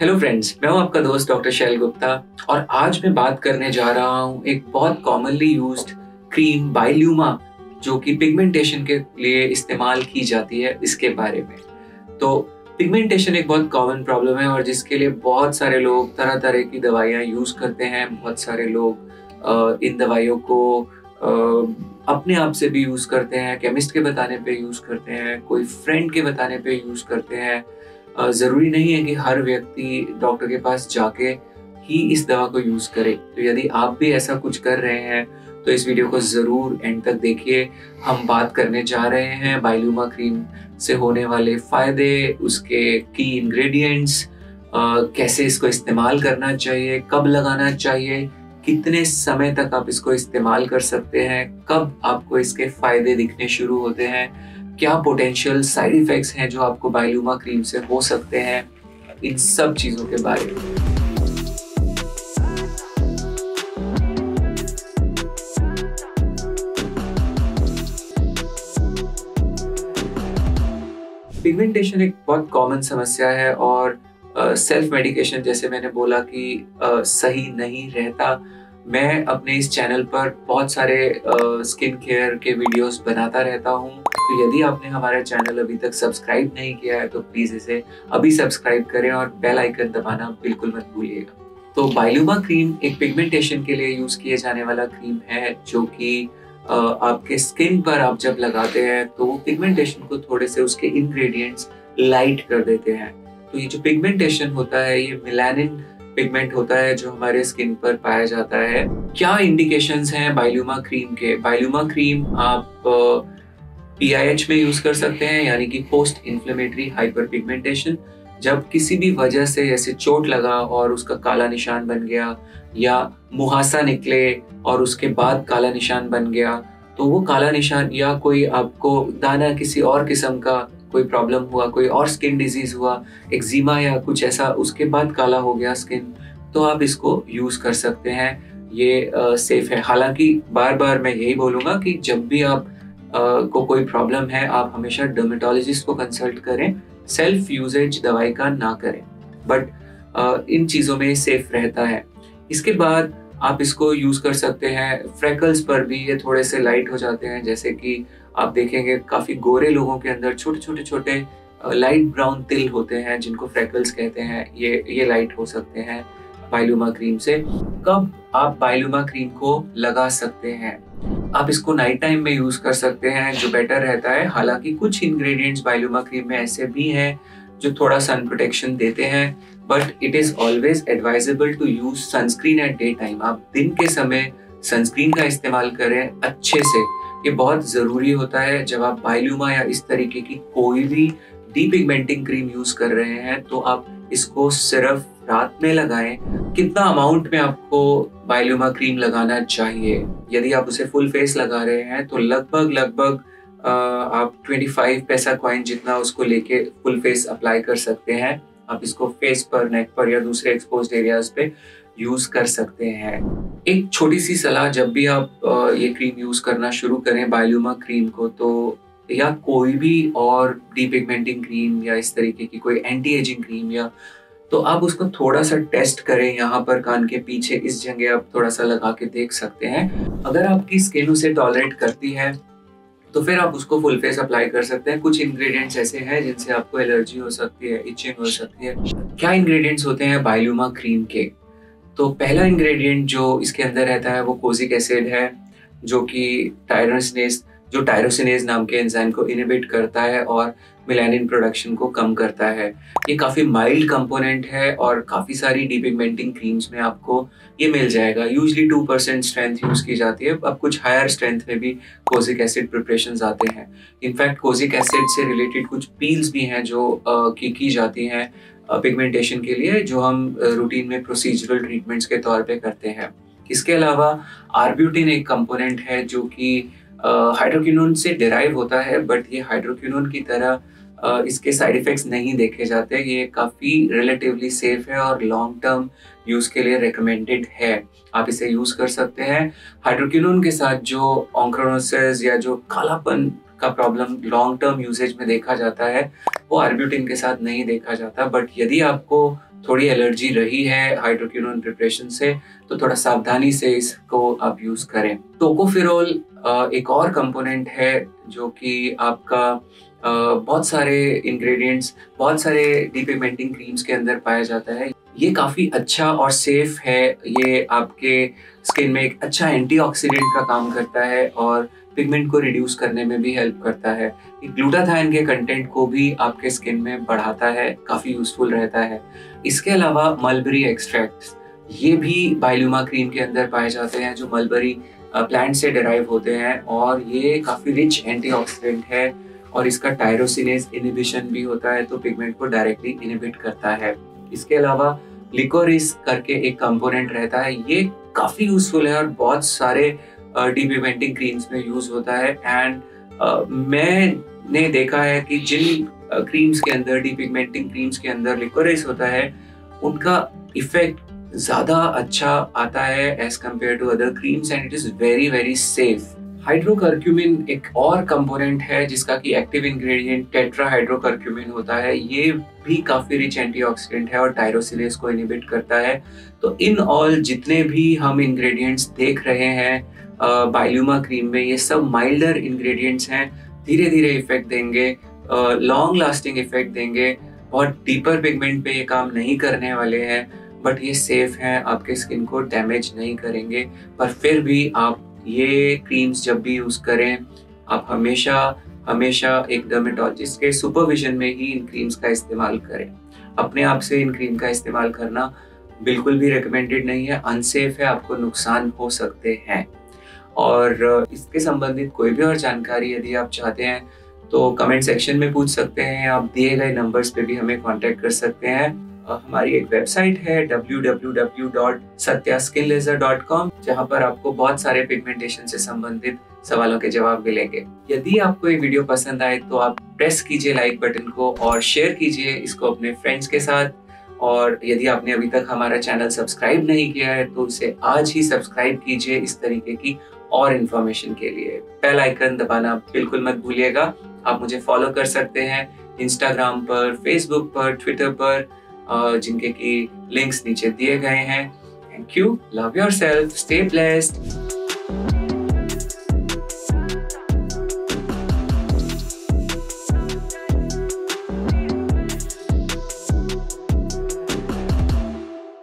Hello friends मैं हूँ आपका दोस्त डॉक्टर शैल गुप्ता और आज मैं बात करने जा रहा हूँ एक बहुत कॉमनली यूज्ड क्रीम बाइल्यूमा जो कि पिगमेंटेशन के लिए इस्तेमाल की जाती है इसके बारे में। तो पिगमेंटेशन एक बहुत कॉमन प्रॉब्लम है और जिसके लिए बहुत सारे लोग तरह तरह की दवाइयाँ यूज़ करते हैं। बहुत सारे लोग इन दवाइयों को अपने आप से भी यूज़ करते हैं केमिस्ट के बताने पे यूज़ करते हैं, कोई फ्रेंड के बताने पे यूज़ करते हैं। ज़रूरी नहीं है कि हर व्यक्ति डॉक्टर के पास जाके ही इस दवा को यूज़ करे। तो यदि आप भी ऐसा कुछ कर रहे हैं तो इस वीडियो को ज़रूर एंड तक देखिए। हम बात करने जा रहे हैं बाइलूमा क्रीम से होने वाले फ़ायदे, उसके की इंग्रेडिएंट्स कैसे इसको इस्तेमाल करना चाहिए, कब लगाना चाहिए, कितने समय तक आप इसको इस्तेमाल कर सकते हैं, कब आपको इसके फ़ायदे दिखने शुरू होते हैं। क्या पोटेंशियल साइड इफेक्ट्स हैं जो आपको बाइलूमा क्रीम से हो सकते हैं इन सब चीज़ों के बारे में? पिगमेंटेशन एक बहुत कॉमन समस्या है और सेल्फ uh, मेडिकेशन जैसे मैंने बोला कि uh, सही नहीं रहता। मैं अपने इस चैनल पर बहुत सारे स्किन केयर के वीडियोस बनाता रहता हूँ। तो यदि आपने हमारा चैनल अभी तक सब्सक्राइब नहीं किया है तो प्लीज़ इसे अभी सब्सक्राइब करें और बेल आइकन दबाना बिल्कुल मत भूलिएगा। तो बाइलूमा क्रीम एक पिगमेंटेशन के लिए यूज़ किए जाने वाला क्रीम है, जो कि आपके स्किन पर आप जब लगाते हैं तो वो पिगमेंटेशन को थोड़े से उसके इंग्रेडिएंट्स लाइट कर देते हैं। तो ये जो पिगमेंटेशन होता है, ये मिलानिन पिगमेंट होता है जो हमारे स्किन पर पाया जाता है। क्या इंडिकेशंस हैं बाइल्यूमा क्रीम के? बाइल्यूमा क्रीम आप पीआईएच में यूज़ कर सकते हैं, यानी कि पोस्ट इन्फ्लेमेटरी हाइपर पिगमेंटेशन जब किसी भी वजह से जैसे चोट लगा और उसका काला निशान बन गया या मुहासा निकले और उसके बाद काला निशान बन गया तो वो काला निशान या कोई आपको दाना किसी और किस्म का कोई प्रॉब्लम हुआ कोई और स्किन डिज़ीज़ हुआ एक्जिमा या कुछ ऐसा उसके बाद काला हो गया स्किन तो आप इसको यूज़ कर सकते हैं। ये सेफ़ है। हालाँकि बार बार मैं यही बोलूँगा कि जब भी आप आ, को कोई प्रॉब्लम है आप हमेशा डर्मेटोलॉजिस्ट को कंसल्ट करें सेल्फ यूजेज दवाई का ना करें। बट इन चीज़ों में सेफ़ रहता है। इसके बाद आप इसको यूज़ कर सकते हैं। फ्रेकल्स पर भी ये थोड़े से लाइट हो जाते हैं जैसे कि आप देखेंगे काफ़ी गोरे लोगों के अंदर छोटे छोटे छोटे लाइट ब्राउन तिल होते हैं, जिनको फ्रेकल्स कहते हैं, ये ये लाइट हो सकते हैं बाइलूमा क्रीम से। कब आप बाइलूमा क्रीम को लगा सकते हैं? आप इसको नाइट टाइम में यूज़ कर सकते हैं, जो बेटर रहता है। हालाँकि कुछ इंग्रेडिएंट्स बाइलूमा क्रीम में ऐसे भी हैं, जो थोड़ा सन प्रोटेक्शन देते हैं but it is always advisable to use sunscreen at day time आप दिन के समय सनस्क्रीन का इस्तेमाल करें अच्छे से। ये बहुत ज़रूरी होता है जब आप बाइल्यूमा या इस तरीके की कोई भी डीपिगमेंटिंग क्रीम यूज़ कर रहे हैं तो आप इसको सिर्फ़ रात में लगाएँ। कितना अमाउंट में आपको बाइल्यूमा क्रीम लगाना चाहिए? यदि आप उसे फुल फेस लगा रहे हैं तो लगभग लगभग आप 25 पैसा कॉइन जितना उसको लेके फुल फेस अप्लाई कर सकते हैं। आप इसको फेस पर नेक पर या दूसरे एक्सपोज एरियाज़ पे यूज़ कर सकते हैं। एक छोटी सी सलाह, जब भी आप ये क्रीम यूज़ करना शुरू करें बायोलूमा क्रीम को तो या कोई भी और डीपिगमेंटिंग क्रीम या इस तरीके की कोई एंटी एजिंग क्रीम या तो आप उसको थोड़ा सा टेस्ट करें। यहाँ पर कान के पीछे इस जगह आप थोड़ा सा लगा के देख सकते हैं। अगर आपकी स्किन उसे टॉलरेट करती है तो फिर आप उसको फुल फेस अप्लाई कर सकते हैं। कुछ इंग्रेडिएंट्स ऐसे हैं जिनसे आपको एलर्जी हो सकती है इचिंग हो सकती है। क्या इंग्रेडिएंट्स होते हैं बायोलूमा क्रीम के? तो पहला इंग्रेडिएंट जो इसके अंदर रहता है वो कोजिक एसिड है, जो कि टायरोसिनेज जो टायरोसिनेज नाम के एंजाइम को इनिबिट करता है और मिलानिन प्रोडक्शन को कम करता है। ये काफ़ी माइल्ड कंपोनेंट है और काफ़ी सारी डीपिगमेंटिंग क्रीम्स में आपको ये मिल जाएगा। Usually two percent strength use की जाती है अब कुछ हायर स्ट्रेंथ में भी कोजिक एसिड प्रिपरेशन आते हैं। इनफैक्ट कोजिक एसिड से रिलेटेड कुछ पील्स भी हैं जो uh, की की जाती हैं पिगमेंटेशन के लिए जो हम रूटीन में प्रोसीजरल ट्रीटमेंट्स के तौर पे करते हैं। इसके अलावा आर्ब्यूटिन एक कंपोनेंट है जो कि हाइड्रोक्यूनोन से डिराइव होता है बट ये हाइड्रोक्यूनोन की तरह इसके साइड इफेक्ट्स नहीं देखे जाते। ये काफ़ी रिलेटिवली सेफ़ है और लॉन्ग टर्म यूज़ के लिए रिकमेंडेड है। आप इसे यूज़ कर सकते हैं। हाइड्रोक्यूनोन के साथ जो ऑन्क्रोनोसिस या जो कालापन का प्रॉब्लम लॉन्ग टर्म यूसेज में देखा जाता है, वो आर्ब्यूटिन के साथ नहीं देखा जाता। बट यदि आपको थोड़ी एलर्जी रही है हाइड्रोक्यूनोन प्रिपरेशन से तो थोड़ा सावधानी से इसको आप यूज़ करें। टोकोफिरोल एक और कंपोनेंट है जो कि आपका बहुत सारे इंग्रेडिएंट्स बहुत सारे डीपिगमेंटिंग क्रीम्स के अंदर पाया जाता है। ये काफ़ी अच्छा और सेफ़ है। ये आपके स्किन में एक अच्छा एंटीऑक्सीडेंट का काम करता है और पिगमेंट को रिड्यूस करने में भी हेल्प करता है। ग्लूटाथाइन के कंटेंट को भी आपके स्किन में बढ़ाता है, काफ़ी यूजफुल रहता है। इसके अलावा मलबरी एक्सट्रैक्ट ये भी बायलूमा क्रीम के अंदर पाए जाते हैं, जो मलबरी प्लांट से डिराइव होते हैं और ये काफ़ी रिच एंटीऑक्सीडेंट है और इसका टायरोसिनेज इनिबिशन भी होता है तो पिगमेंट को डायरेक्टली इनिबिट करता है। इसके अलावा लिकोरिस करके एक कंपोनेंट रहता है, ये काफ़ी यूजफुल है और बहुत सारे डीपिगमेंटिंग क्रीम्स में यूज़ होता है। एंड मैंने देखा है कि जिन क्रीम्स के अंदर डीपिगमेंटिंग क्रीम्स के अंदर लिकोरेस होता है, उनका इफ़ेक्ट ज़्यादा अच्छा आता है as compare to other creams and it is very very safe hydrocurcumin एक और कंपोनेंट है जिसका कि एक्टिव इंग्रेडिएंट टेट्रा हाइड्रोकर्क्यूमिन होता है। ये भी काफ़ी रिच एंटीऑक्सीडेंट है और टायरोसिलेस को इनिबिट करता है। तो इन ऑल जितने भी हम इंग्रेडिएंट्स देख रहे हैं बाइल्यूमा क्रीम में, ये सब माइल्डर इंग्रेडिएंट्स हैं। धीरे धीरे इफ़ेक्ट देंगे लॉन्ग लास्टिंग इफ़ेक्ट देंगे बहुत डीपर पिगमेंट पे ये काम नहीं करने वाले हैं। बट ये सेफ़ हैं, आपके स्किन को डैमेज नहीं करेंगे। पर फिर भी आप ये क्रीम्स जब भी यूज़ करें, आप हमेशा हमेशा एक डर्मेटोलॉजिस्ट के सुपरविजन में ही इन क्रीम्स का इस्तेमाल करें। अपने आप से इन क्रीम का इस्तेमाल करना बिल्कुल भी रिकमेंडेड नहीं है अनसेफ है, आपको नुकसान हो सकते हैं। और इसके संबंधित कोई भी और जानकारी यदि आप चाहते हैं तो कमेंट सेक्शन में पूछ सकते हैं, आप दिए गए नंबर्स पे भी हमें कांटेक्ट कर सकते हैं। हमारी एक वेबसाइट है www.satyaskinlaser.com जहाँ पर आपको बहुत सारे पिगमेंटेशन से संबंधित सवालों के जवाब मिलेंगे। यदि आपको ये वीडियो पसंद आए तो आप प्रेस कीजिए लाइक बटन को और शेयर कीजिए इसको अपने फ्रेंड्स के साथ। और यदि आपने अभी तक हमारा चैनल सब्सक्राइब नहीं किया है तो उसे आज ही सब्सक्राइब कीजिए इस तरीके की और इन्फॉर्मेशन के लिए। बेल आइकन दबाना बिल्कुल मत भूलिएगा। आप मुझे फॉलो कर सकते हैं इंस्टाग्राम पर फेसबुक पर ट्विटर पर। जिनके की लिंक्स नीचे दिए गए हैं। Thank you love yourself stay blessed